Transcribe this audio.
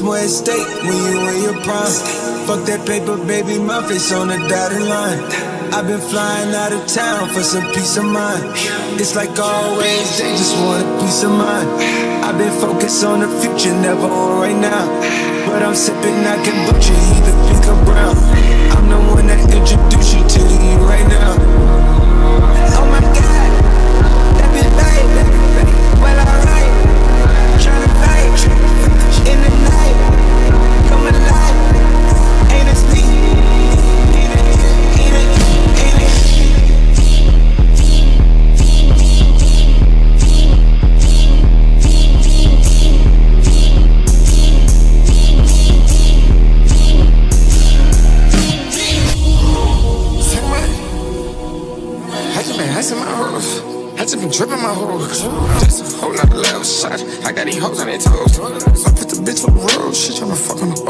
more at stake when you in your prime. Fuck that paper, baby, my face on the dotted line. I've been flying out of town for some peace of mind. It's like always, they just want a peace of mind. I've been focused on the future, never on right now. But I'm sipping, I can butcher either pink or brown. I'm the one that introduced you to you right now. I just been hustling my hoes. I just been dripping my hoes. Just a whole nother level shot. I got these hoes on their toes. So I put the bitch on the road. She tryna fuck on the